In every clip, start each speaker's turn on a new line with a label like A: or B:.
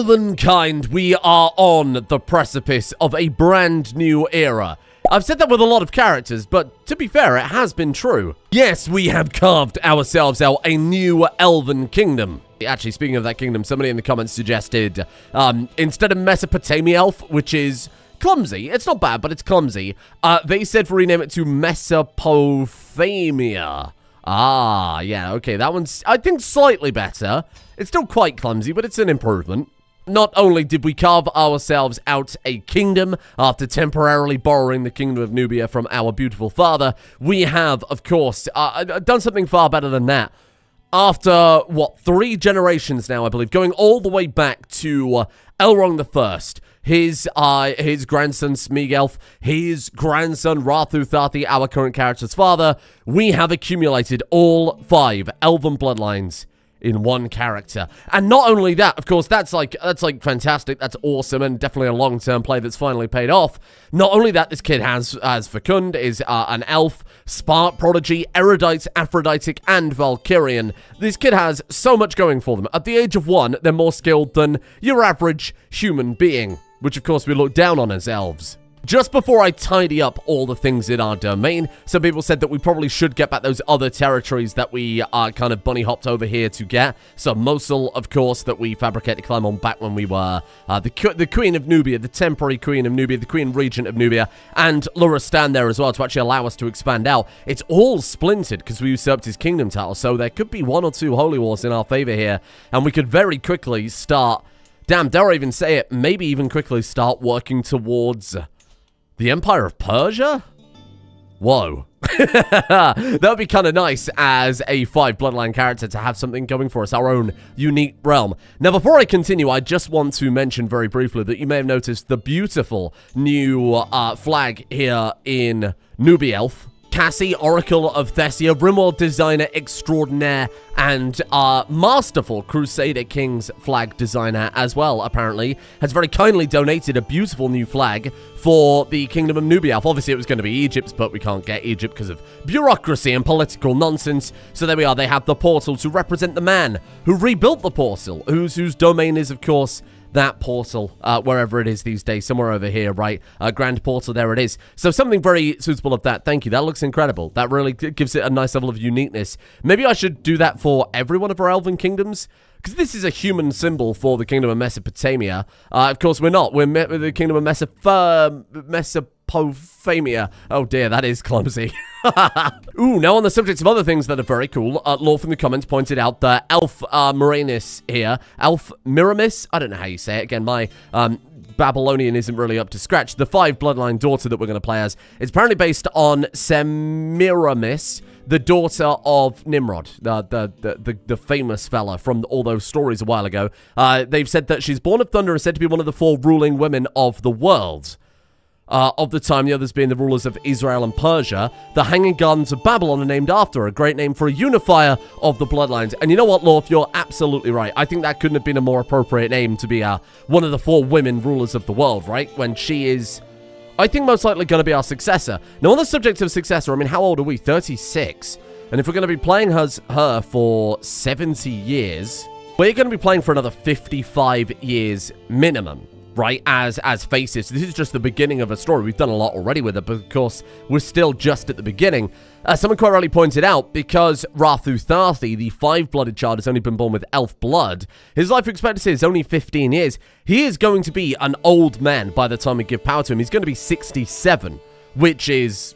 A: Elvenkind, we are on the precipice of a brand new era. I've said that with a lot of characters, but to be fair, it has been true. Yes, we have carved ourselves out a new Elven kingdom. Actually, speaking of that kingdom, somebody in the comments suggested, um, instead of Mesopotamia Elf, which is clumsy, it's not bad, but it's clumsy, uh, they said to rename it to Mesopotamia. Ah, yeah, okay, that one's, I think, slightly better. It's still quite clumsy, but it's an improvement. Not only did we carve ourselves out a kingdom after temporarily borrowing the kingdom of Nubia from our beautiful father, we have, of course, uh, uh done something far better than that. After, what, three generations now, I believe, going all the way back to uh, Elrond the First, his uh, his grandson Smeagolf, his grandson Rathu Thathi, our current character's father, we have accumulated all five elven bloodlines in one character. And not only that, of course, that's like that's like fantastic. That's awesome and definitely a long-term play that's finally paid off. Not only that, this kid has as Fecund is uh, an elf, spark prodigy, erudite, Aphroditic, and Valkyrian. This kid has so much going for them. At the age of one, they're more skilled than your average human being, which of course we look down on as elves. Just before I tidy up all the things in our domain, some people said that we probably should get back those other territories that we are kind of bunny hopped over here to get. So Mosul, of course, that we fabricated Climon back when we were uh, the, the Queen of Nubia, the temporary Queen of Nubia, the Queen Regent of Nubia, and Luristan there as well to actually allow us to expand out. It's all splintered because we usurped his kingdom title, so there could be one or two holy wars in our favor here, and we could very quickly start... Damn, dare I even say it, maybe even quickly start working towards the Empire of Persia? Whoa. that would be kind of nice as a five bloodline character to have something going for us, our own unique realm. Now, before I continue, I just want to mention very briefly that you may have noticed the beautiful new uh, flag here in Nubielf. Cassie, Oracle of Thessia, Rimworld designer extraordinaire, and our masterful Crusader Kings flag designer as well, apparently, has very kindly donated a beautiful new flag for the Kingdom of Nubia. Obviously, it was going to be Egypt's, but we can't get Egypt because of bureaucracy and political nonsense. So there we are. They have the portal to represent the man who rebuilt the portal, whose, whose domain is, of course, that portal, uh, wherever it is these days, somewhere over here, right? Uh, Grand Portal, there it is. So something very suitable of that. Thank you. That looks incredible. That really gives it a nice level of uniqueness. Maybe I should do that for every one of our Elven Kingdoms because this is a human symbol for the Kingdom of Mesopotamia. Uh, of course, we're not. We're the Kingdom of Mesoph Mesopotamia. Oh dear, that is clumsy. Ooh, now on the subject of other things that are very cool, uh, Law from the comments pointed out that Elf uh, Moranis here, Elf Miramis, I don't know how you say it, again, my um, Babylonian isn't really up to scratch. The five bloodline daughter that we're going to play as is apparently based on Semiramis, the daughter of Nimrod, the, the, the, the, the famous fella from all those stories a while ago. Uh, they've said that she's born of thunder and said to be one of the four ruling women of the world uh, of the time, the others being the rulers of Israel and Persia. The Hanging Gardens of Babylon are named after, a great name for a unifier of the bloodlines. And you know what, Lorth, you're absolutely right. I think that couldn't have been a more appropriate name to be uh, one of the four women rulers of the world, right? When she is, I think, most likely going to be our successor. Now, on the subject of successor, I mean, how old are we? 36. And if we're going to be playing her, her for 70 years, we're going to be playing for another 55 years minimum right, as as faces. This is just the beginning of a story. We've done a lot already with it, but of course, we're still just at the beginning. Uh, someone quite rightly pointed out, because Rathu Thathi, the five-blooded child, has only been born with elf blood, his life expectancy is only 15 years. He is going to be an old man by the time we give power to him. He's going to be 67, which is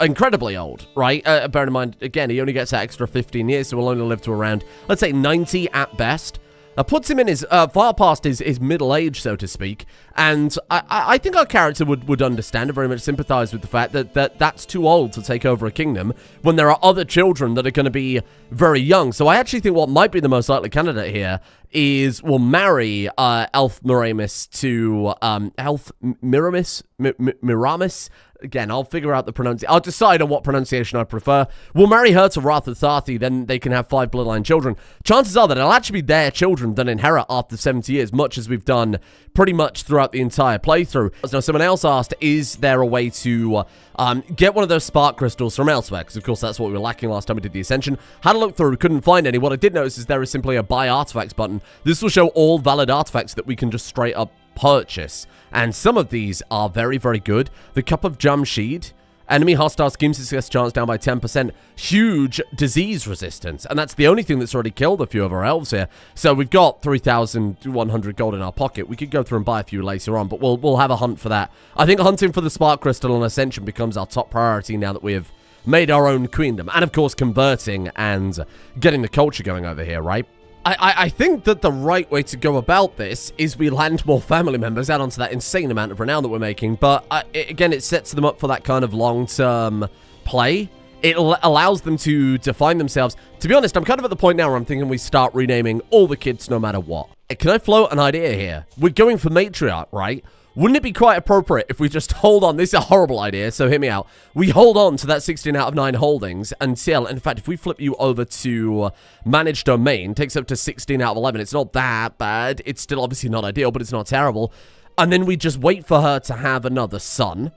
A: incredibly old, right? Uh, bear in mind, again, he only gets that extra 15 years, so we'll only live to around, let's say, 90 at best. Puts him in his uh, far past his, his middle age, so to speak, and I, I think our character would, would understand and very much sympathize with the fact that, that that's too old to take over a kingdom when there are other children that are going to be very young. So I actually think what might be the most likely candidate here is will marry uh, Elf Miramis to um, Elf Miramis, Miramis, Again, I'll figure out the pronunciation. I'll decide on what pronunciation I prefer. We'll marry her to Ratha then they can have five bloodline children. Chances are that it'll actually be their children that inherit after 70 years, much as we've done pretty much throughout the entire playthrough. Now, someone else asked, is there a way to um, get one of those spark crystals from elsewhere, because of course that's what we were lacking last time we did the Ascension. Had a look through, couldn't find any. What I did notice is there is simply a buy artifacts button. This will show all valid artifacts that we can just straight up purchase. And some of these are very, very good. The Cup of Jamshid Enemy hostile scheme success chance down by 10%. Huge disease resistance. And that's the only thing that's already killed a few of our elves here. So we've got 3,100 gold in our pocket. We could go through and buy a few later on, but we'll, we'll have a hunt for that. I think hunting for the Spark Crystal and Ascension becomes our top priority now that we have made our own queendom. And of course, converting and getting the culture going over here, right? I, I, think that the right way to go about this is we land more family members out onto that insane amount of renown that we're making. But uh, it, again, it sets them up for that kind of long-term play. It allows them to define themselves. To be honest, I'm kind of at the point now where I'm thinking we start renaming all the kids no matter what. Can I float an idea here? We're going for matriarch, right? Wouldn't it be quite appropriate if we just hold on? This is a horrible idea, so hear me out. We hold on to that 16 out of 9 holdings until, in fact, if we flip you over to manage domain, takes up to 16 out of 11. It's not that bad. It's still obviously not ideal, but it's not terrible. And then we just wait for her to have another son.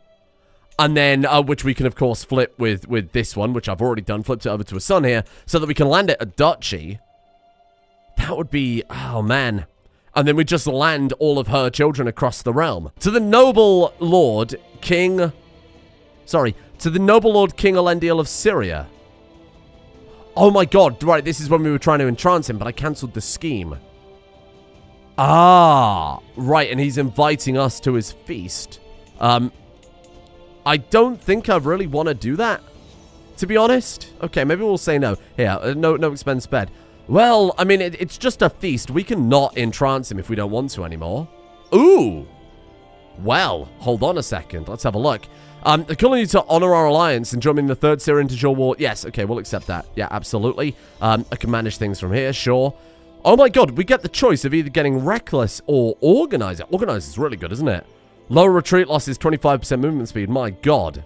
A: And then, uh, which we can, of course, flip with, with this one, which I've already done, flipped it over to a son here, so that we can land it at duchy. That would be, oh man, and then we just land all of her children across the realm. To the noble lord, King... Sorry, to the noble lord King Elendil of Syria. Oh my god, right, this is when we were trying to entrance him, but I cancelled the scheme. Ah, right, and he's inviting us to his feast. Um, I don't think I really want to do that, to be honest. Okay, maybe we'll say no. Here, uh, no, no expense spared. Well, I mean, it, it's just a feast. We can not entrance him if we don't want to anymore. Ooh. Well, hold on a second. Let's have a look. Um, calling you to honor our alliance and join in the third Syrian Integral War. Yes, okay, we'll accept that. Yeah, absolutely. Um, I can manage things from here, sure. Oh my god, we get the choice of either getting Reckless or Organizer. Organizer is really good, isn't it? Lower retreat losses, 25% movement speed. My god.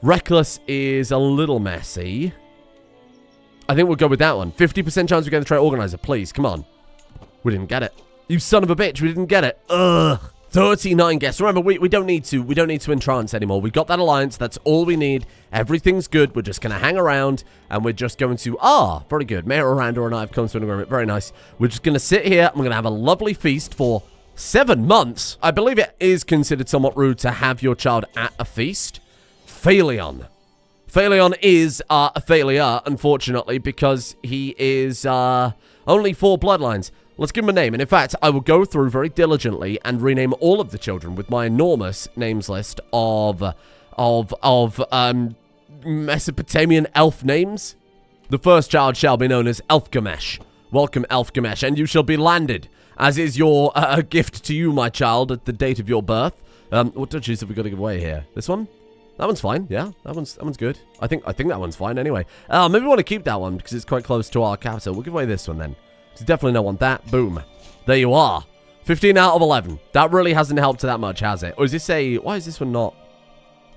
A: Reckless is a little messy. I think we'll go with that one. 50% chance we're going to try organizer. Please, come on. We didn't get it. You son of a bitch, we didn't get it. Ugh. 39 guests. Remember, we, we don't need to. We don't need to entrance anymore. We got that alliance. That's all we need. Everything's good. We're just going to hang around, and we're just going to... Ah, very good. Mayor Arandor and I have come to an agreement. Very nice. We're just going to sit here. I'm going to have a lovely feast for seven months. I believe it is considered somewhat rude to have your child at a feast. Phaleon. Phaleon is uh, a failure, unfortunately, because he is uh, only four bloodlines. Let's give him a name. And in fact, I will go through very diligently and rename all of the children with my enormous names list of, of, of, um, Mesopotamian elf names. The first child shall be known as Elfgamesh. Welcome, Elfgamesh, and you shall be landed, as is your uh, gift to you, my child, at the date of your birth. Um, what duchies have we got to give away here? This one? That one's fine. Yeah, that one's that one's good. I think I think that one's fine anyway. Uh, maybe we want to keep that one because it's quite close to our capital. We'll give away this one then. Because definitely don't want that. Boom. There you are. 15 out of 11. That really hasn't helped that much, has it? Or is this a... Why is this one not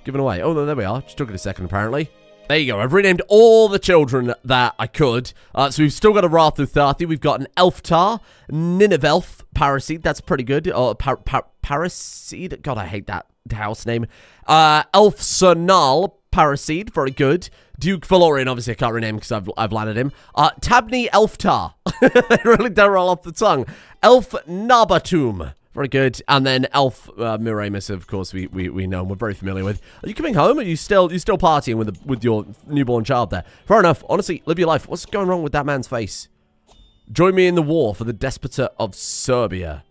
A: given away? Oh, no, there we are. Just took it a second, apparently. There you go. I've renamed all the children that I could. Uh, so we've still got a Wrath of 30. We've got an Elftar, Nineveh Paraseed. That's pretty good. Oh, par par Paraseed. God, I hate that house name. Uh, Elf Sernal Paraseed. Very good. Duke Valorian, obviously I can't rename because I've, I've landed him. Uh, Tabni Elftar. they really don't roll off the tongue. Elf Nabatum. Very good. And then Elf uh, Miramus, of course, we, we, we know and we're very familiar with. Are you coming home? Are you still you still partying with the, with your newborn child there? Fair enough. Honestly, live your life. What's going wrong with that man's face? Join me in the war for the despota of Serbia.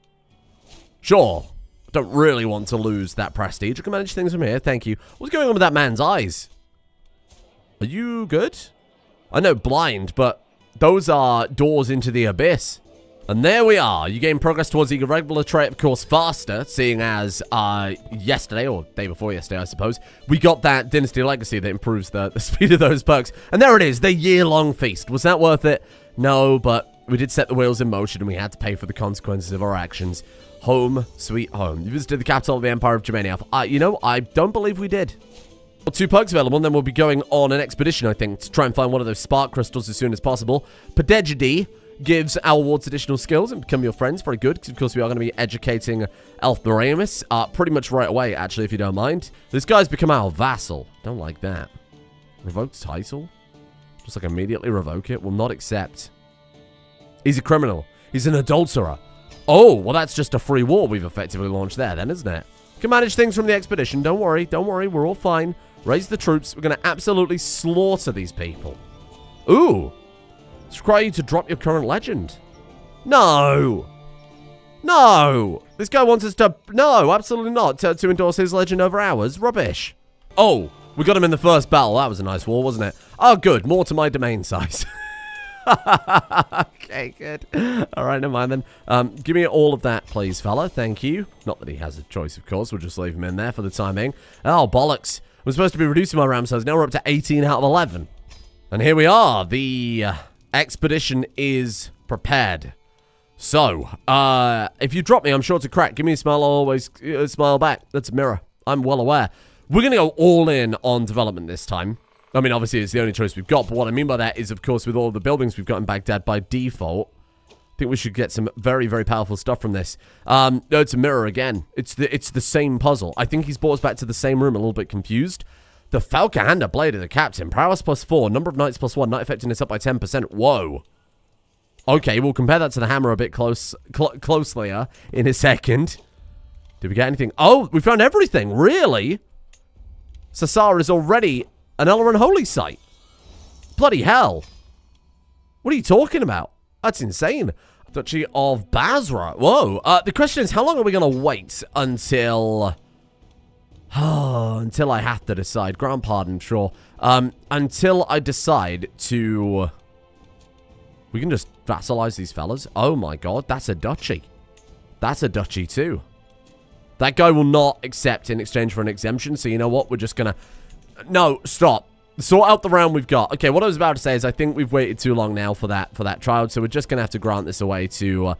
A: Sure. Don't really want to lose that prestige. I can manage things from here. Thank you. What's going on with that man's eyes? Are you good? I know blind, but those are doors into the abyss. And there we are. You gain progress towards the irregular trait, of course, faster, seeing as uh, yesterday, or day before yesterday, I suppose, we got that Dynasty Legacy that improves the, the speed of those perks. And there it is, the year-long feast. Was that worth it? No, but we did set the wheels in motion and we had to pay for the consequences of our actions. Home, sweet home. You visited the capital of the Empire of Germania. Uh, you know, I don't believe we did. Two perks available, and then we'll be going on an expedition, I think, to try and find one of those spark crystals as soon as possible. Pedagogy gives our wards additional skills and become your friends. Very good. 'cause Of course, we are going to be educating Elf Miramis uh, pretty much right away, actually, if you don't mind. This guy's become our vassal. Don't like that. Revoked title? Just like immediately revoke it? Will not accept. He's a criminal. He's an adulterer. Oh, well, that's just a free war we've effectively launched there, then, isn't it? Can manage things from the expedition. Don't worry. Don't worry. We're all fine. Raise the troops. We're going to absolutely slaughter these people. Ooh. It's you to drop your current legend. No. No. This guy wants us to... No, absolutely not. To, to endorse his legend over ours. Rubbish. Oh, we got him in the first battle. That was a nice war, wasn't it? Oh, good. More to my domain size. okay, good. All right, never mind then. Um, give me all of that, please, fella. Thank you. Not that he has a choice, of course. We'll just leave him in there for the time being. Oh, bollocks. We're supposed to be reducing my ram size. Now we're up to 18 out of 11. And here we are. The uh, expedition is prepared. So, uh, if you drop me, I'm sure to crack. Give me a smile, I'll always uh, smile back. That's a mirror. I'm well aware. We're going to go all in on development this time. I mean, obviously, it's the only choice we've got, but what I mean by that is, of course, with all the buildings we've got in Baghdad by default, I think we should get some very, very powerful stuff from this. Um, no, it's a mirror again. It's the it's the same puzzle. I think he's brought us back to the same room, a little bit confused. The Fauca-Hyanda Blade of the Captain. Prowess plus 4. Number of knights plus 1. Knight effectiveness up by 10%. Whoa. Okay, we'll compare that to the hammer a bit close, cl closely uh, in a second. Did we get anything? Oh, we found everything. Really? Sassar is already an Elrond holy site. Bloody hell. What are you talking about? That's insane. Duchy of Basra. Whoa. Uh, the question is, how long are we going to wait until... Oh, until I have to decide. Grant pardon, sure. Um, until I decide to... We can just vassalize these fellas. Oh my god, that's a duchy. That's a duchy too. That guy will not accept in exchange for an exemption, so you know what? We're just gonna... No, stop. Sort out the round we've got. Okay, what I was about to say is I think we've waited too long now for that for that trial, so we're just gonna have to grant this away to uh,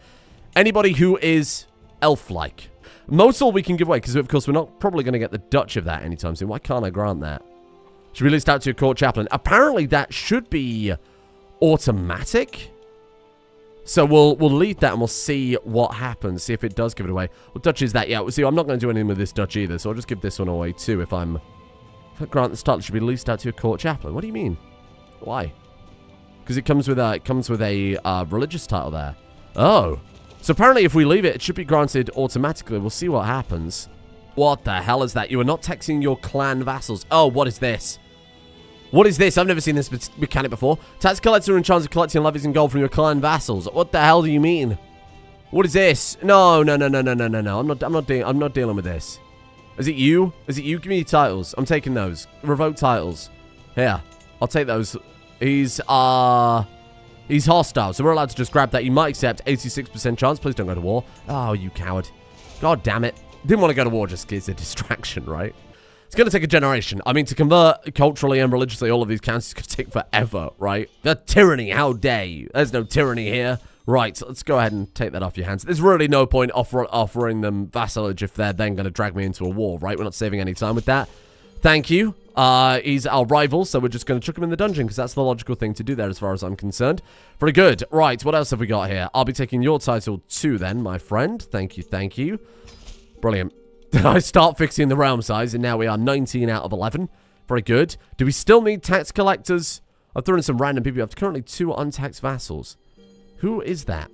A: anybody who is elf-like. Mosul we can give away, because of course we're not probably going to get the Dutch of that anytime soon. Why can't I grant that? Should we list out to a court chaplain? Apparently that should be automatic. So we'll we'll leave that and we'll see what happens. See if it does give it away. Well, Dutch is that? Yeah, see, I'm not going to do anything with this Dutch either, so I'll just give this one away too if I'm... If I grant the title should be leased out to a court chaplain. What do you mean? Why? Because it comes with a it comes with a uh, religious title there. Oh. So apparently if we leave it, it should be granted automatically. We'll see what happens. What the hell is that? You are not texting your clan vassals. Oh, what is this? What is this? I've never seen this mechanic before. Tax collector in charge of collecting levies and gold from your clan vassals. What the hell do you mean? What is this? No, no, no, no, no, no, no, no. I'm not. I'm not. I'm not dealing with this. Is it you? Is it you? Give me your titles. I'm taking those. Revoke titles. Here, I'll take those. He's uh, he's hostile, so we're allowed to just grab that. You might accept 86% chance. Please don't go to war. Oh, you coward! God damn it! Didn't want to go to war just it's a distraction, right? It's going to take a generation. I mean, to convert culturally and religiously all of these counties is going to take forever, right? The tyranny, how dare you? There's no tyranny here. Right, so let's go ahead and take that off your hands. There's really no point offer offering them vassalage if they're then going to drag me into a war, right? We're not saving any time with that. Thank you. Uh, he's our rival, so we're just going to chuck him in the dungeon because that's the logical thing to do there as far as I'm concerned. Very good. Right, what else have we got here? I'll be taking your title too then, my friend. Thank you, thank you. Brilliant. Did I start fixing the realm size, and now we are 19 out of 11. Very good. Do we still need tax collectors? I've thrown in some random people. I have currently two untaxed vassals. Who is that?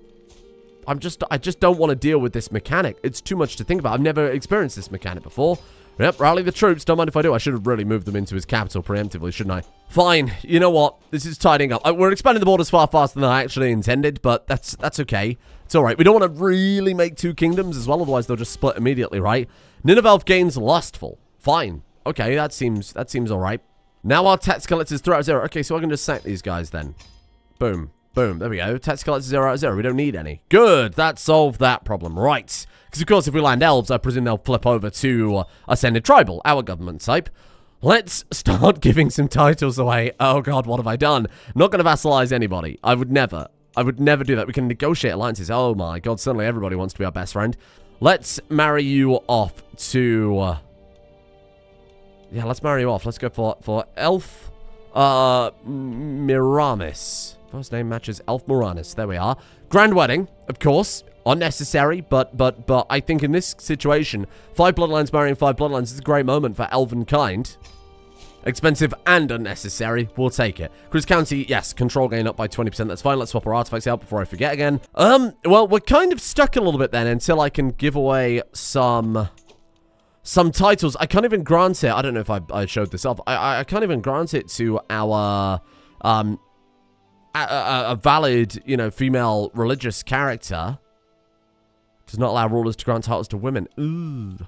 A: I'm just, I just don't want to deal with this mechanic. It's too much to think about. I've never experienced this mechanic before. Yep, rally the troops. Don't mind if I do. I should have really moved them into his capital preemptively, shouldn't I? Fine. You know what? This is tidying up. Uh, We're expanding the borders far faster than I actually intended, but that's that's okay. It's all right. We don't want to really make two kingdoms as well, otherwise they'll just split immediately, right? Nineveh gains lustful. Fine. Okay, that seems that seems all right. Now our tax collectors throughout zero. Okay, so I can just sack these guys then. Boom. Boom. There we go. Tax collectors zero out of zero. We don't need any. Good. That solved that problem. Right. Because, of course, if we land elves, I presume they'll flip over to uh, Ascended Tribal, our government type. Let's start giving some titles away. Oh, God, what have I done? Not going to vassalize anybody. I would never. I would never do that. We can negotiate alliances. Oh, my God. Suddenly everybody wants to be our best friend. Let's marry you off to... Uh, yeah, let's marry you off. Let's go for, for Elf uh, Miramis. First name matches Elf Moranis. There we are. Grand wedding, of course. Unnecessary, but but but I think in this situation, five bloodlines marrying five bloodlines is a great moment for elven kind. Expensive and unnecessary. We'll take it. Cruz County, yes, control gain up by 20%. That's fine. Let's swap our artifacts out before I forget again. Um, well, we're kind of stuck a little bit then until I can give away some some titles. I can't even grant it. I don't know if I, I showed this off. I, I can't even grant it to our um a, a, a valid, you know, female religious character. Does not allow rulers to grant titles to women. Ooh.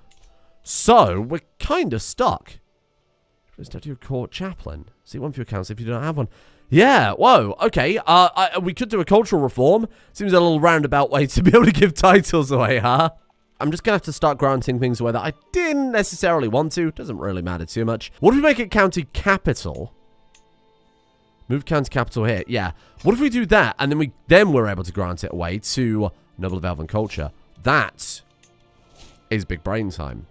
A: So, we're kind of stuck. Instead your court chaplain. See one for your council if you don't have one. Yeah, whoa, okay. Uh, I, we could do a cultural reform. Seems a little roundabout way to be able to give titles away, huh? I'm just going to have to start granting things away that I didn't necessarily want to. Doesn't really matter too much. What if we make it county capital? Move county capital here. Yeah. What if we do that and then we then we're able to grant it away to Noble of Elven Culture? That is big brain time.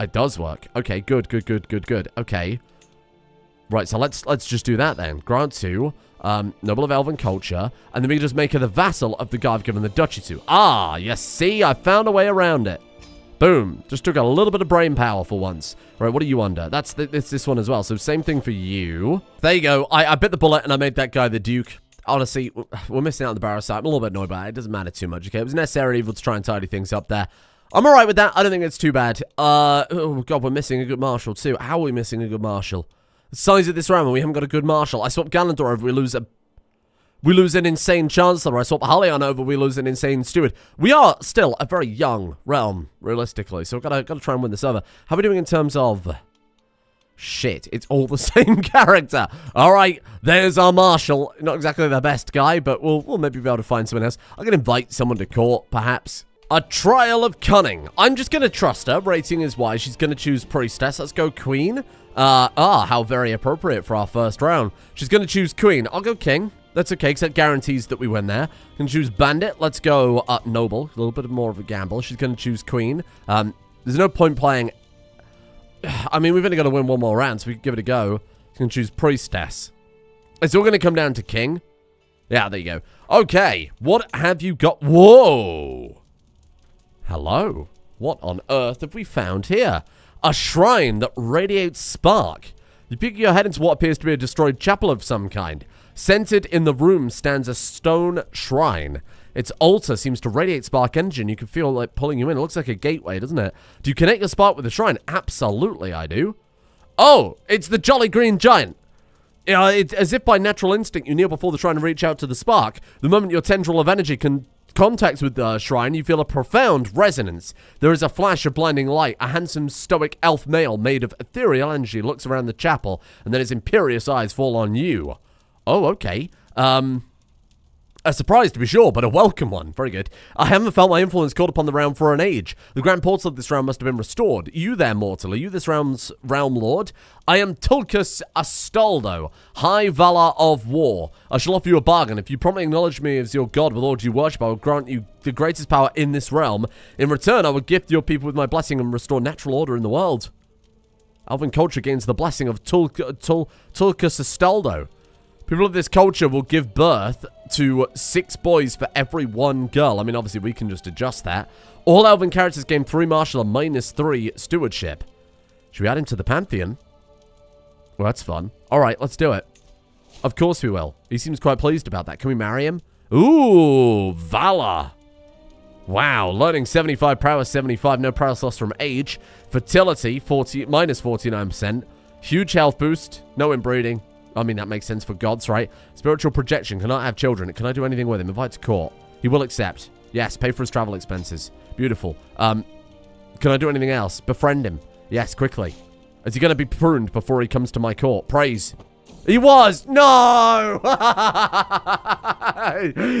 A: It does work. Okay, good, good, good, good, good. Okay. Right, so let's let's just do that then. Grant to um, Noble of Elven Culture, and then we can just make her the vassal of the guy I've given the duchy to. Ah, you see, I found a way around it. Boom. Just took a little bit of brain power for once. Right, what are you under? That's the, it's this one as well. So same thing for you. There you go. I, I bit the bullet and I made that guy the Duke. Honestly, we're missing out on the barrow side. I'm a little bit annoyed by it. It doesn't matter too much, okay? It was necessary evil to try and tidy things up there. I'm alright with that. I don't think it's too bad. Uh, oh god, we're missing a good marshal too. How are we missing a good marshal? Size of this round we haven't got a good marshal. I swap Galandor over, we lose a... We lose an insane Chancellor. I swap Halion over, we lose an insane Steward. We are still a very young realm, realistically. So we've got to try and win this over. How are we doing in terms of... Shit, it's all the same character. All right, there's our marshal. Not exactly the best guy, but we'll, we'll maybe be able to find someone else. I can invite someone to court, perhaps. A trial of cunning. I'm just going to trust her. Rating is why she's going to choose priestess. Let's go queen. Uh, ah, how very appropriate for our first round. She's going to choose queen. I'll go king. That's okay, because that guarantees that we win there. Can choose bandit. Let's go uh, noble. A little bit more of a gamble. She's going to choose queen. Um, there's no point playing... I mean, we've only got to win one more round, so we can give it a go. Going to choose priestess. It's all going to come down to king. Yeah, there you go. Okay, what have you got? Whoa! Hello. What on earth have we found here? A shrine that radiates spark. You peek your head into what appears to be a destroyed chapel of some kind. Centered in the room stands a stone shrine. Its altar seems to radiate spark energy and you can feel like pulling you in. It looks like a gateway, doesn't it? Do you connect your spark with the shrine? Absolutely, I do. Oh, it's the Jolly Green Giant. Yeah, it's as if by natural instinct you kneel before the shrine and reach out to the spark. The moment your tendril of energy can contact with the shrine, you feel a profound resonance. There is a flash of blinding light. A handsome, stoic elf male made of ethereal energy looks around the chapel, and then his imperious eyes fall on you. Oh, okay. Um, a surprise to be sure, but a welcome one. Very good. I haven't felt my influence called upon the realm for an age. The grand portal of this realm must have been restored. You there, mortal, are you this realm's realm lord? I am Tulkas Astaldo, high valor of war. I shall offer you a bargain. If you promptly acknowledge me as your god with all due worship, I will grant you the greatest power in this realm. In return, I will gift your people with my blessing and restore natural order in the world. Elven culture gains the blessing of uh, Tul Tul Tulkas Astaldo. People of this culture will give birth to six boys for every one girl. I mean, obviously, we can just adjust that. All Elven characters gain three martial and minus three stewardship. Should we add him to the Pantheon? Well, that's fun. All right, let's do it. Of course we will. He seems quite pleased about that. Can we marry him? Ooh, Valor. Wow, learning 75, prowess 75, no prowess loss from age. Fertility, 40, minus 49%. Huge health boost, no inbreeding, I mean, that makes sense for gods, right? Spiritual projection. Cannot have children. Can I do anything with him? Invite to court. He will accept. Yes, pay for his travel expenses. Beautiful. Um, can I do anything else? Befriend him. Yes, quickly. Is he going to be pruned before he comes to my court? Praise. He was! No!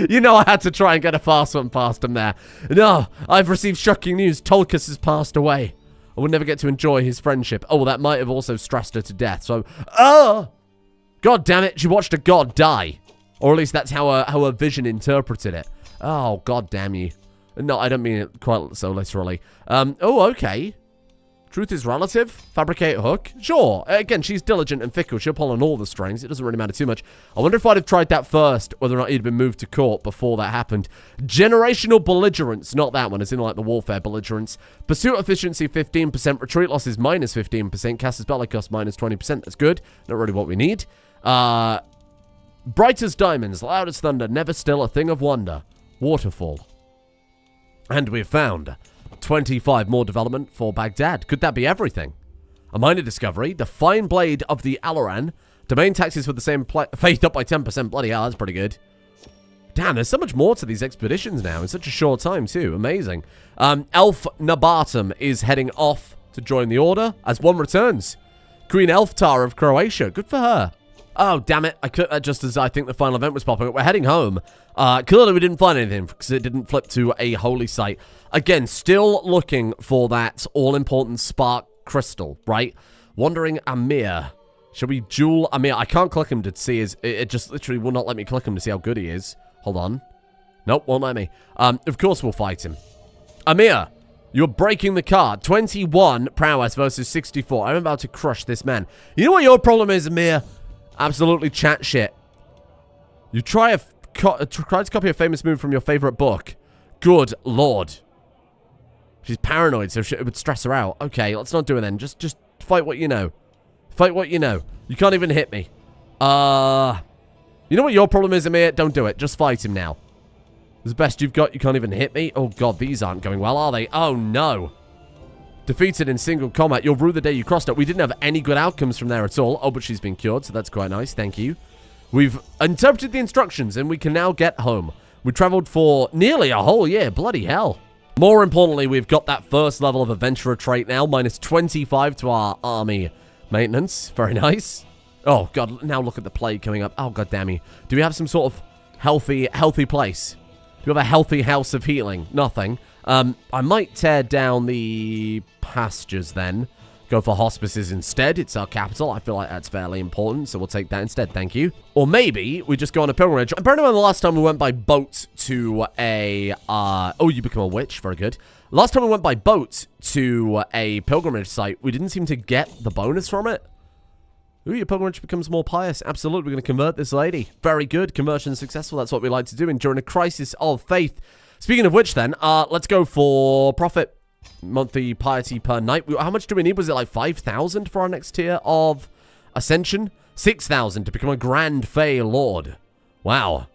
A: you know I had to try and get a fast one past him there. No, I've received shocking news. Tulkas has passed away. I will never get to enjoy his friendship. Oh, well, that might have also stressed her to death, so... Oh! God damn it, she watched a god die. Or at least that's how her, how her vision interpreted it. Oh, god damn you. No, I don't mean it quite so literally. Um, oh, okay. Truth is relative. Fabricate hook. Sure. Again, she's diligent and fickle. She'll pull on all the strings. It doesn't really matter too much. I wonder if I'd have tried that first, whether or not he'd been moved to court before that happened. Generational belligerence. Not that one, It's in like the warfare belligerence. Pursuit efficiency 15%. Retreat losses minus 15%. Cast spell cost minus 20%. That's good. Not really what we need. Uh, as diamonds. loud as thunder. Never still. A thing of wonder. Waterfall. And we've found 25 more development for Baghdad. Could that be everything? A minor discovery, the fine blade of the Alaran. Domain taxes for the same faith up by 10%. Bloody hell, that's pretty good. Damn, there's so much more to these expeditions now in such a short time, too. Amazing. Um, Elf Nabatum is heading off to join the Order as one returns. Queen Elftar of Croatia. Good for her. Oh, damn it. I could, uh, just as I think the final event was popping up. We're heading home. Uh, clearly, we didn't find anything because it didn't flip to a holy site. Again, still looking for that all-important spark crystal, right? Wandering Amir. Should we duel Amir? I can't click him to see his... It just literally will not let me click him to see how good he is. Hold on. Nope, won't let me. Um, of course we'll fight him. Amir, you're breaking the card. 21 prowess versus 64. I'm about to crush this man. You know what your problem is, Amir? Absolutely chat shit. You try a try to copy a famous move from your favorite book. Good lord. She's paranoid, so it would stress her out. Okay, let's not do it then. Just, just fight what you know. Fight what you know. You can't even hit me. Uh, you know what your problem is, Amir? Don't do it. Just fight him now. It's the best you've got. You can't even hit me. Oh, God, these aren't going well, are they? Oh, no. Defeated in single combat. You'll rue the day you crossed it. We didn't have any good outcomes from there at all. Oh, but she's been cured, so that's quite nice. Thank you. We've interpreted the instructions, and we can now get home. We traveled for nearly a whole year. Bloody hell. More importantly, we've got that first level of adventurer trait now, minus 25 to our army maintenance. Very nice. Oh, God, now look at the plague coming up. Oh, God damn you. Do we have some sort of healthy, healthy place? Do we have a healthy house of healing? Nothing. Um, I might tear down the pastures then. Go for hospices instead. It's our capital. I feel like that's fairly important, so we'll take that instead. Thank you. Or maybe we just go on a pilgrimage. Bear in mind the last time we went by boat to a... Uh, oh, you become a witch. Very good. Last time we went by boat to a pilgrimage site, we didn't seem to get the bonus from it. Ooh, your pilgrimage becomes more pious. Absolutely, we're going to convert this lady. Very good. Conversion successful. That's what we like to do. And during a crisis of faith. Speaking of which, then, uh, let's go for profit monthly piety per night. How much do we need? Was it like 5,000 for our next tier of Ascension? 6,000 to become a Grand Fey Lord. Wow.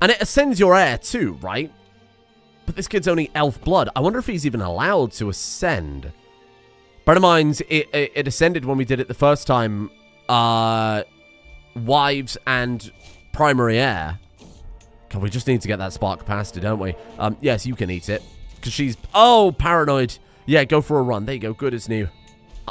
A: And it ascends your heir too, right? But this kid's only elf blood. I wonder if he's even allowed to ascend. Bear in mind, it, it, it ascended when we did it the first time. Uh, wives and primary heir. God, we just need to get that spark capacity, don't we? Um, yes, you can eat it. Because she's... Oh, paranoid. Yeah, go for a run. There you go. Good as new.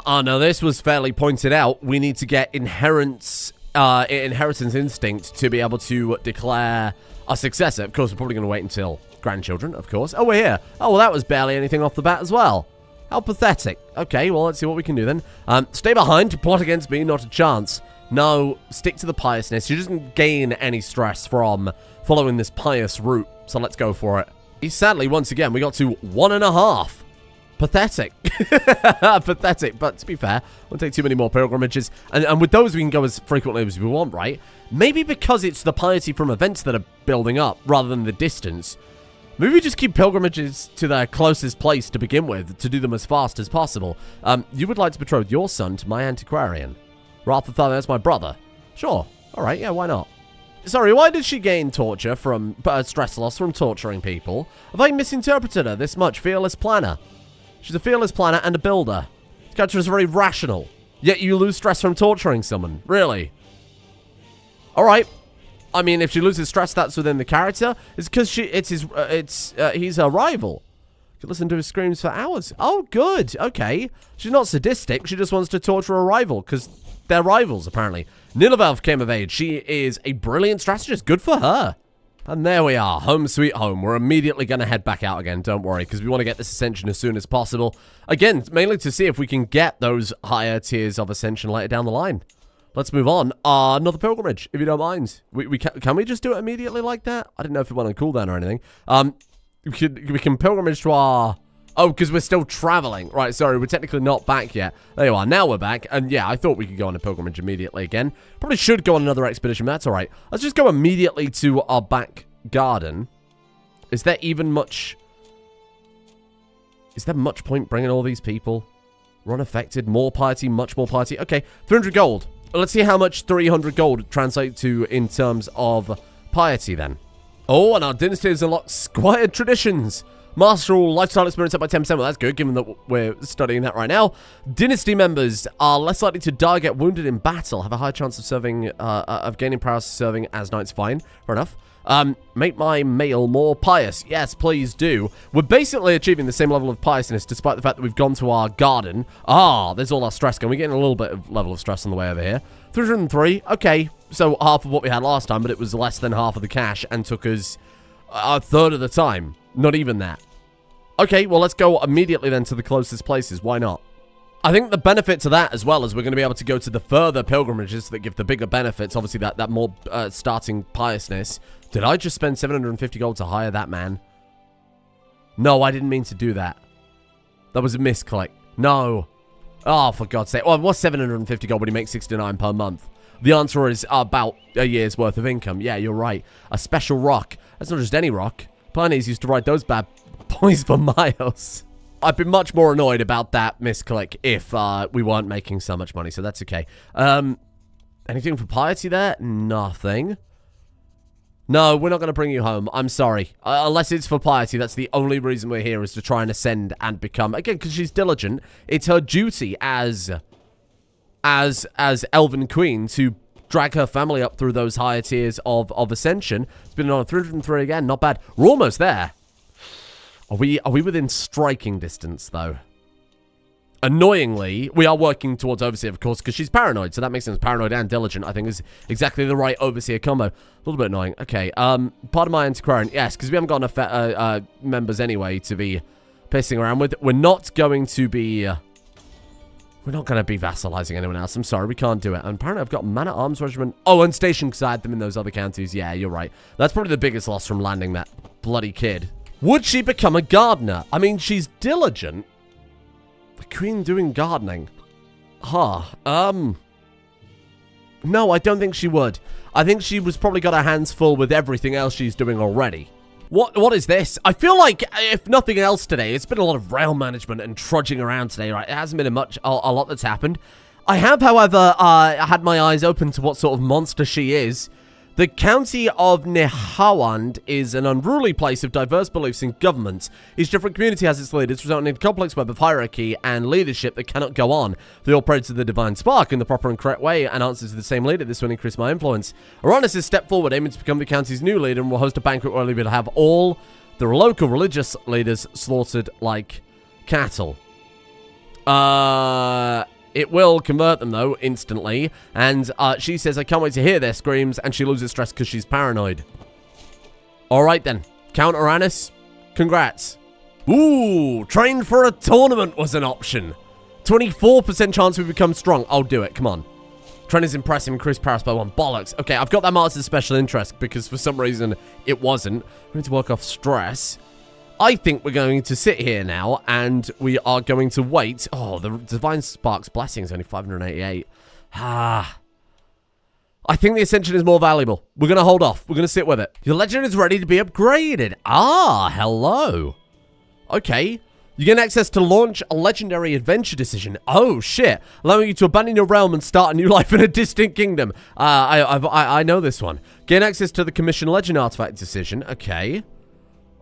A: Ah, no, this was fairly pointed out. We need to get inherent, uh, inheritance instinct to be able to declare a successor. Of course, we're probably going to wait until grandchildren, of course. Oh, we're here. Oh, well, that was barely anything off the bat as well. How pathetic. Okay, well, let's see what we can do then. Um, stay behind. To plot against me, not a chance. No, stick to the piousness. She doesn't gain any stress from following this pious route, so let's go for it. Sadly, once again, we got to one and a half. Pathetic. Pathetic. But to be fair, won't take too many more pilgrimages. And, and with those, we can go as frequently as we want, right? Maybe because it's the piety from events that are building up, rather than the distance. Maybe we just keep pilgrimages to their closest place to begin with, to do them as fast as possible. Um, you would like to betroth your son to my antiquarian. Rather that's my brother. Sure. Alright, yeah, why not? Sorry, why did she gain torture from, uh, stress loss from torturing people? Have I misinterpreted her this much? Fearless planner. She's a fearless planner and a builder. This character is very rational. Yet you lose stress from torturing someone. Really? Alright. I mean, if she loses stress, that's within the character. It's because she, it's his, uh, it's, uh, he's her rival. Can listen to his screams for hours. Oh, good. Okay. She's not sadistic. She just wants to torture a rival because they're rivals, apparently. Nilabelf came of age. She is a brilliant strategist. Good for her. And there we are, home sweet home. We're immediately going to head back out again, don't worry, because we want to get this Ascension as soon as possible. Again, mainly to see if we can get those higher tiers of Ascension later down the line. Let's move on. Uh, another pilgrimage, if you don't mind. We, we can, can we just do it immediately like that? I didn't know if it went on cooldown or anything. Um, we can, we can pilgrimage to our Oh, because we're still traveling. Right, sorry, we're technically not back yet. There you are. Now we're back. And yeah, I thought we could go on a pilgrimage immediately again. Probably should go on another expedition, but that's all right. Let's just go immediately to our back garden. Is there even much... Is there much point bringing all these people? Run affected, more piety, much more piety. Okay, 300 gold. Let's see how much 300 gold translate to in terms of piety then. Oh, and our dynasty has unlocked squire traditions. Martial lifestyle experience up by 10%. Well, that's good, given that we're studying that right now. Dynasty members are less likely to die, get wounded in battle, have a higher chance of serving, uh, uh of gaining prowess serving as knights. Fine, fair enough. Um, make my mail more pious. Yes, please do. We're basically achieving the same level of piousness despite the fact that we've gone to our garden. Ah, there's all our stress going. We're getting a little bit of level of stress on the way over here. 303. Okay, so half of what we had last time, but it was less than half of the cash and took us a third of the time. Not even that. Okay, well, let's go immediately then to the closest places. Why not? I think the benefit to that as well is we're going to be able to go to the further pilgrimages that give the bigger benefits. Obviously, that, that more uh, starting piousness. Did I just spend 750 gold to hire that man? No, I didn't mean to do that. That was a misclick. No. Oh, for God's sake. Well, what's 750 gold when you make 69 per month? The answer is about a year's worth of income. Yeah, you're right. A special rock. That's not just any rock. Pioneers used to ride those bad boys for miles. I'd be much more annoyed about that misclick if uh, we weren't making so much money, so that's okay. Um, anything for piety there? Nothing. No, we're not going to bring you home. I'm sorry. Uh, unless it's for piety, that's the only reason we're here is to try and ascend and become... Again, because she's diligent. It's her duty as... As, as Elven Queen to drag her family up through those higher tiers of, of ascension. It's been on a 303 again. Not bad. We're almost there. Are we, are we within striking distance, though? Annoyingly, we are working towards Overseer, of course, because she's paranoid, so that makes sense. Paranoid and diligent, I think, is exactly the right Overseer combo. A little bit annoying. Okay, um, part of my antiquarian, yes, because we haven't got enough uh, uh, members anyway to be pissing around with. We're not going to be... Uh, we're not going to be vassalizing anyone else. I'm sorry, we can't do it. And apparently I've got Man-at-Arms Regiment. Oh, and Station because I had them in those other counties. Yeah, you're right. That's probably the biggest loss from landing that bloody kid. Would she become a gardener? I mean, she's diligent. The queen doing gardening. Huh. Um... No, I don't think she would. I think she was probably got her hands full with everything else she's doing already. What What is this? I feel like, if nothing else today, it's been a lot of rail management and trudging around today, right? It hasn't been a much, a, a lot that's happened. I have, however, uh, had my eyes open to what sort of monster she is. The county of Nehawand is an unruly place of diverse beliefs in government. Each different community has its leaders, resulting in a complex web of hierarchy and leadership that cannot go on. They all pray to the divine spark in the proper and correct way and answer to the same leader. This will increase my influence. Uranus has stepped forward, aiming to become the county's new leader and will host a banquet where we will have all the local religious leaders slaughtered like cattle. Uh, it will convert them, though, instantly. And uh, she says, I can't wait to hear their screams. And she loses stress because she's paranoid. All right, then. Count Uranus, congrats. Ooh, train for a tournament was an option. 24% chance we become strong. I'll do it. Come on. Trent is impressive. Chris Paris by one. Bollocks. Okay, I've got that marked as special interest because for some reason it wasn't. We need to work off stress. I think we're going to sit here now and we are going to wait. Oh, the Divine Spark's Blessing is only 588. Ah. I think the Ascension is more valuable. We're going to hold off. We're going to sit with it. Your legend is ready to be upgraded. Ah, hello. Okay. You gain access to launch a legendary adventure decision. Oh, shit. Allowing you to abandon your realm and start a new life in a distant kingdom. Uh, I, I, I know this one. Gain access to the commission legend artifact decision. Okay.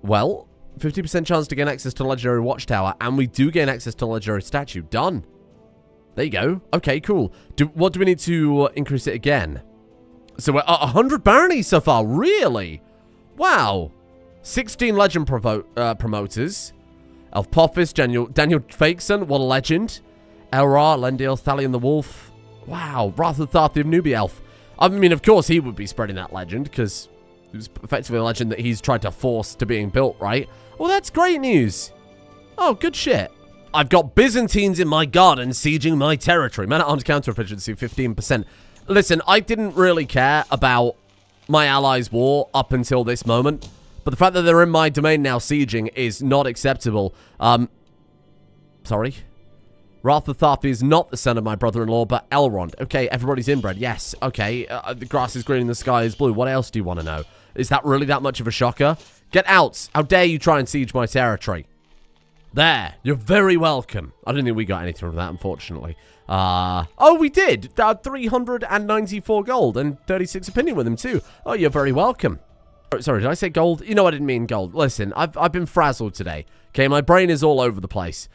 A: Well, 50% chance to gain access to Legendary Watchtower, and we do gain access to Legendary Statue. Done. There you go. Okay, cool. Do, what do we need to uh, increase it again? So we're at 100 baronies so far. Really? Wow. 16 legend uh, promoters. Elpophis, Daniel, Daniel Fakeson, what a legend. Elra, Lendil, Thalion the Wolf. Wow, Wrath of Tharthi of Nubia Elf. I mean, of course he would be spreading that legend, because it was effectively a legend that he's tried to force to being built, right? Well, that's great news. Oh, good shit. I've got Byzantines in my garden sieging my territory. Man-at-arms counter efficiency 15%. Listen, I didn't really care about my allies' war up until this moment. But the fact that they're in my domain now sieging is not acceptable. Um, Sorry? Wrath is not the son of my brother-in-law, but Elrond. Okay, everybody's inbred. Yes. Okay, uh, the grass is green and the sky is blue. What else do you want to know? Is that really that much of a shocker? Get out. How dare you try and siege my territory? There. You're very welcome. I don't think we got anything from that, unfortunately. Uh, oh, we did. Uh, 394 gold and 36 opinion with him, too. Oh, you're very welcome. Sorry, did I say gold? You know I didn't mean gold. Listen, I've, I've been frazzled today. Okay, my brain is all over the place.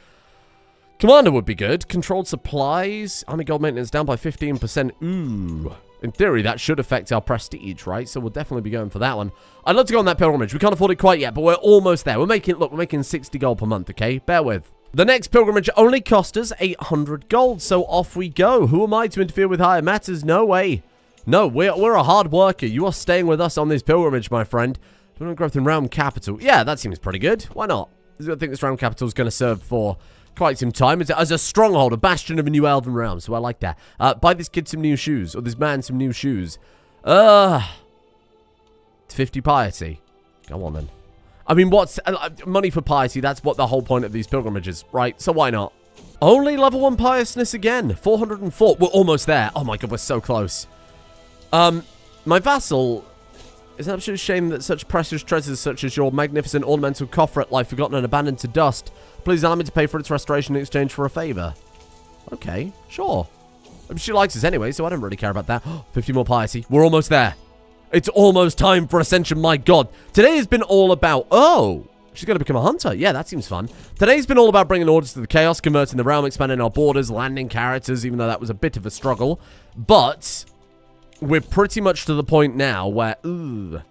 A: Commander would be good. Controlled supplies. Army gold maintenance down by 15%. Ooh. In theory, that should affect our prestige, right? So we'll definitely be going for that one. I'd love to go on that pilgrimage. We can't afford it quite yet, but we're almost there. We're making, look, we're making 60 gold per month, okay? Bear with. The next pilgrimage only cost us 800 gold, so off we go. Who am I to interfere with higher matters? No way. No, we're, we're a hard worker. You are staying with us on this pilgrimage, my friend. Growth in realm capital. Yeah, that seems pretty good. Why not? I think this realm capital is going to serve for quite some time as, as a stronghold, a bastion of a new elven realm. So I like that. Uh, buy this kid some new shoes, or this man some new shoes. Uh, 50 piety. Go on then. I mean, what's uh, money for piety? That's what the whole point of these pilgrimages, right? So why not? Only level 1 piousness again. 404. We're almost there. Oh my god, we're so close. Um, my vassal... It's an absolute shame that such precious treasures such as your magnificent ornamental coffret lie forgotten and abandoned to dust. Please allow me to pay for its restoration in exchange for a favor. Okay, sure. Um, she likes us anyway, so I don't really care about that. 50 more piety. We're almost there. It's almost time for Ascension, my god. Today has been all about... Oh, she's going to become a hunter. Yeah, that seems fun. Today's been all about bringing orders to the chaos, converting the realm, expanding our borders, landing characters, even though that was a bit of a struggle. But we're pretty much to the point now where... Ooh,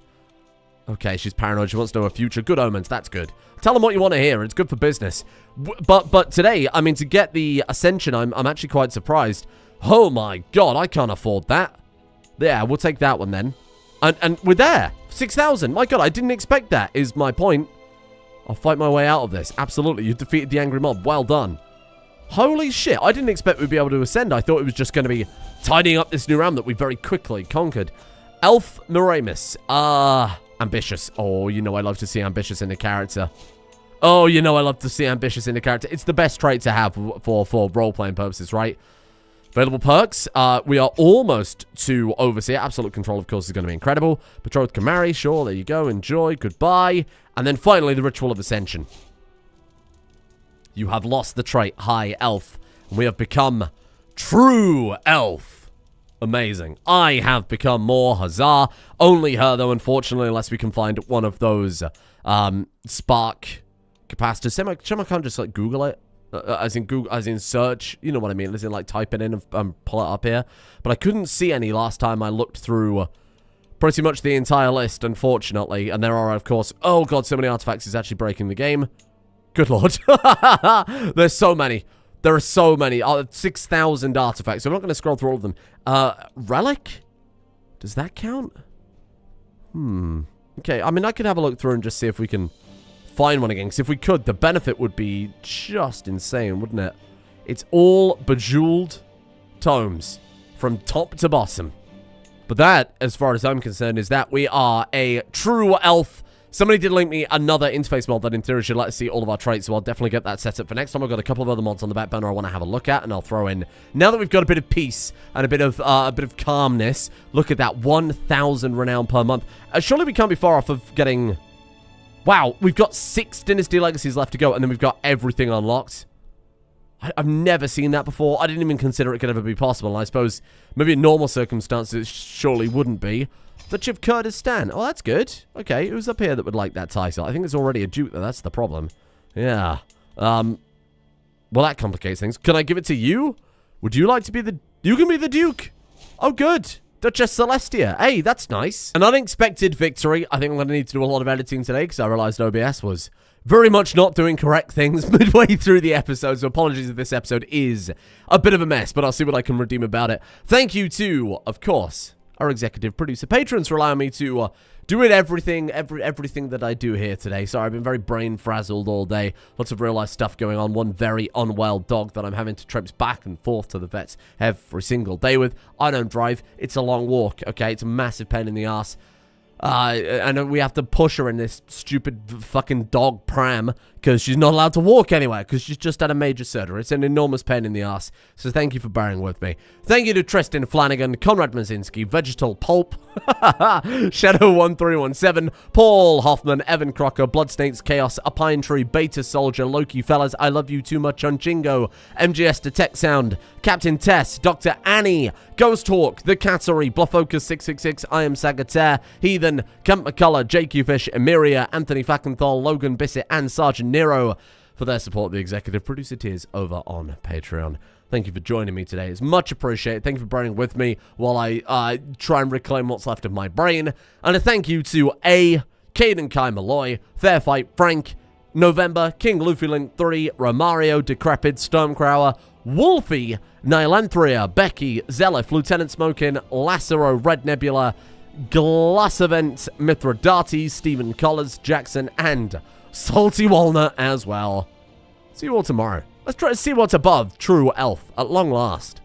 A: okay, she's paranoid. She wants to know her future. Good omens. That's good. Tell them what you want to hear. It's good for business. But but today, I mean, to get the Ascension, I'm, I'm actually quite surprised. Oh my god, I can't afford that. Yeah, we'll take that one then. And, and we're there. 6,000. My god, I didn't expect that, is my point. I'll fight my way out of this. Absolutely. You defeated the angry mob. Well done. Holy shit. I didn't expect we'd be able to ascend. I thought it was just going to be tidying up this new realm that we very quickly conquered. Elf Miramis. Ah, uh, ambitious. Oh, you know I love to see ambitious in a character. Oh, you know I love to see ambitious in a character. It's the best trait to have for, for role-playing purposes, right? Available perks. Uh, we are almost to Overseer. Absolute control, of course, is going to be incredible. Betrothed can marry. Sure, there you go. Enjoy. Goodbye. And then finally, the Ritual of Ascension. You have lost the trait High Elf. And we have become True Elf. Amazing. I have become more Huzzah. Only her, though, unfortunately, unless we can find one of those um, Spark capacitors. Semi, I can't just, like, Google it. Uh, as in Google, as in search, you know what I mean, as in like type it in and, and pull it up here. But I couldn't see any last time I looked through uh, pretty much the entire list, unfortunately. And there are, of course, oh god, so many artifacts is actually breaking the game. Good lord. There's so many. There are so many. Uh, 6,000 artifacts. So I'm not going to scroll through all of them. Uh, relic? Does that count? Hmm. Okay, I mean, I could have a look through and just see if we can find one again. Because if we could, the benefit would be just insane, wouldn't it? It's all bejeweled tomes from top to bottom. But that, as far as I'm concerned, is that we are a true elf. Somebody did link me another interface mod that in theory should let us see all of our traits, so I'll definitely get that set up for next time. I've got a couple of other mods on the back burner I want to have a look at, and I'll throw in. Now that we've got a bit of peace and a bit of uh, a bit of calmness, look at that, 1,000 renown per month. Uh, surely we can't be far off of getting Wow, we've got six Dynasty Legacies left to go, and then we've got everything unlocked. I, have never seen that before. I didn't even consider it could ever be possible, I suppose maybe in normal circumstances it surely wouldn't be. Duchy of Kurdistan. Oh, that's good. Okay, who's up here that would like that title? I think there's already a duke. That's the problem. Yeah. Um, well, that complicates things. Can I give it to you? Would you like to be the... You can be the duke. Oh, good. Duchess Celestia. Hey, that's nice. An unexpected victory. I think I'm going to need to do a lot of editing today because I realized OBS was very much not doing correct things midway through the episode, so apologies if this episode is a bit of a mess, but I'll see what I can redeem about it. Thank you to, of course, our executive producer patrons for allowing me to uh, it. everything, every everything that I do here today. Sorry, I've been very brain frazzled all day. Lots of real life stuff going on. One very unwell dog that I'm having to traipse back and forth to the vets every single day with. I don't drive. It's a long walk, okay? It's a massive pain in the ass. Uh, and we have to push her in this stupid fucking dog pram because she's not allowed to walk anywhere because she's just had a major surgery. It's an enormous pain in the ass. So thank you for bearing with me. Thank you to Tristan Flanagan, Conrad Mazinski, Vegetal Pulp, Shadow1317, Paul Hoffman, Evan Crocker, Bloodsnakes Chaos, A Pine Tree, Beta Soldier, Loki Fellas, I Love You Too Much on Jingo, MGS Detect Sound, Captain Tess, Dr. Annie, Ghost Hawk, The Cattery, Bluffocus 666, I Am Sagataire, Heathen, Kemp McCullough, JQ Fish, Emiria, Anthony Fackenthal, Logan Bissett, and Sergeant Nero for their support the executive producer tiers over on Patreon. Thank you for joining me today. It's much appreciated. Thank you for bearing with me while I uh, try and reclaim what's left of my brain. And a thank you to A, Caden Kai Malloy, Fair Fight Frank, November, King Luffy Link 3, Romario, Decrepit, Stormcrower, Wolfie, Nilanthria, Becky, Zelif, Lieutenant Smokin, Lacero, Red Nebula, Glassavent, Mithridates, Stephen Collars, Jackson, and Salty Walnut as well. See you all tomorrow. Let's try to see what's above True Elf at long last.